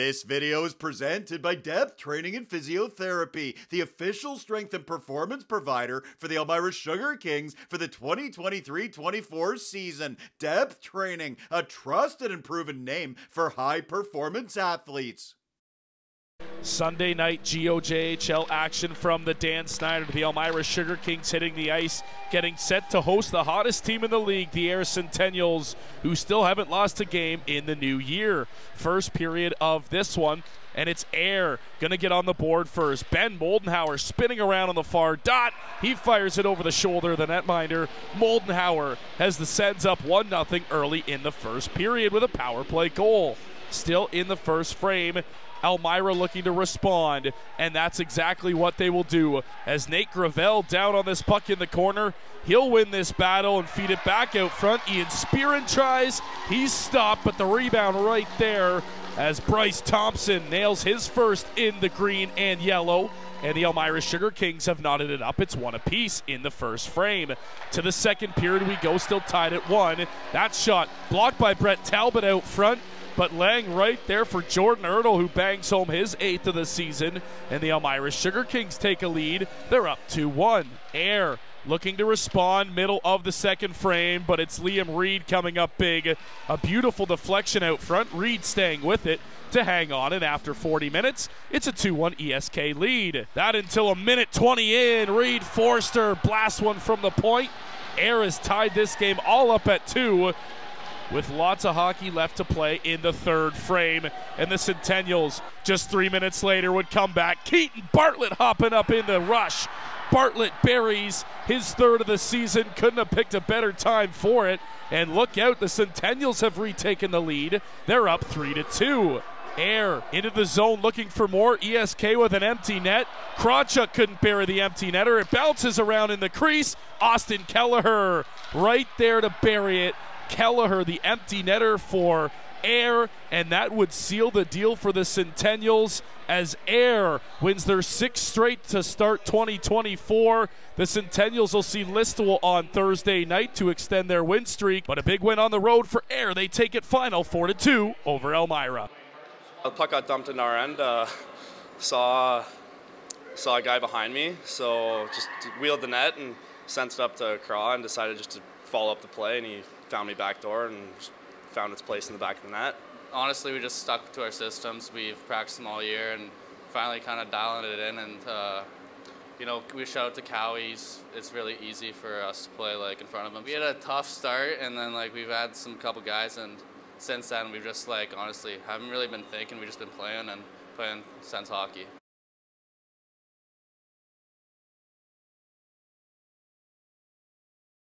This video is presented by Depth Training and Physiotherapy, the official strength and performance provider for the Elmira Sugar Kings for the 2023-24 season. Depth Training, a trusted and proven name for high performance athletes. Sunday night GOJHL action from the Dan Snyder. to The Elmira Sugar Kings hitting the ice, getting set to host the hottest team in the league, the Ayr Centennials, who still haven't lost a game in the new year. First period of this one, and it's Ayr going to get on the board first. Ben Moldenhauer spinning around on the far dot. He fires it over the shoulder of the netminder. Moldenhauer has the Cens up 1 0 early in the first period with a power play goal. Still in the first frame, Elmira looking to respond, and that's exactly what they will do. As Nate Gravel down on this puck in the corner, he'll win this battle and feed it back out front. Ian Spearin tries, he's stopped, but the rebound right there as Bryce Thompson nails his first in the green and yellow. And the Elmira Sugar Kings have knotted it up. It's one apiece in the first frame. To the second period, we go, still tied at one. That shot blocked by Brett Talbot out front but Lang right there for Jordan Ertl, who bangs home his eighth of the season. And the Elmira Sugar Kings take a lead. They're up 2 1. Ayr looking to respond, middle of the second frame, but it's Liam Reed coming up big. A beautiful deflection out front. Reed staying with it to hang on, and after 40 minutes, it's a 2 1 ESK lead. That until a minute 20 in. Reed Forster blasts one from the point. Ayr has tied this game all up at two with lots of hockey left to play in the third frame. And the Centennials, just three minutes later, would come back. Keaton Bartlett hopping up in the rush. Bartlett buries his third of the season. Couldn't have picked a better time for it. And look out, the Centennials have retaken the lead. They're up three to two. Ayr into the zone looking for more. ESK with an empty net. Krawchuk couldn't bury the empty netter. It bounces around in the crease. Austin Kelleher right there to bury it. Kelleher, the empty netter for Ayr, and that would seal the deal for the Centennials as Ayr wins their sixth straight to start 2024. The Centennials will see Listowel on Thursday night to extend their win streak, but a big win on the road for Ayr. They take it final 4 to 2 over Elmira. The puck got dumped in our end. Uh, saw saw a guy behind me, so just wheeled the net and sent it up to Craw and decided just to follow up the play, and he found me back door and found its place in the back of the net. Honestly, we just stuck to our systems. We've practiced them all year and finally kind of dialing it in. And uh, you know, we shout out to Cowies. It's really easy for us to play like in front of them. We had a tough start, and then like we've had some couple guys, and since then we've just like honestly haven't really been thinking. We've just been playing and playing Cens hockey.